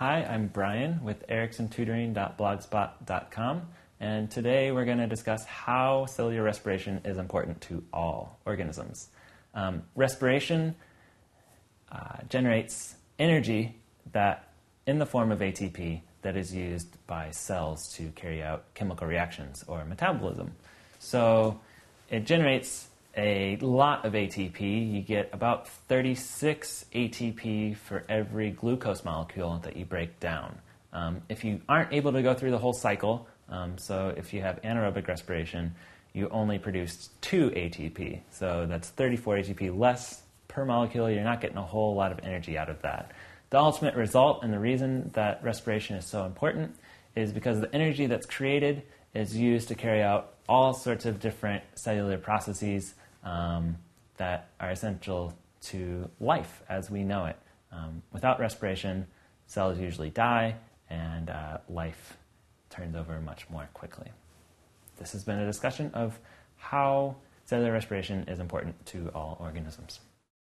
Hi, I'm Brian with ericksontutoring.blogspot.com, and today we're going to discuss how cellular respiration is important to all organisms. Um, respiration uh, generates energy that, in the form of ATP, that is used by cells to carry out chemical reactions or metabolism. So it generates a lot of ATP. You get about 36 ATP for every glucose molecule that you break down. Um, if you aren't able to go through the whole cycle, um, so if you have anaerobic respiration, you only produce 2 ATP. So that's 34 ATP less per molecule. You're not getting a whole lot of energy out of that. The ultimate result and the reason that respiration is so important is because the energy that's created is used to carry out all sorts of different cellular processes um, that are essential to life as we know it. Um, without respiration, cells usually die and uh, life turns over much more quickly. This has been a discussion of how cellular respiration is important to all organisms.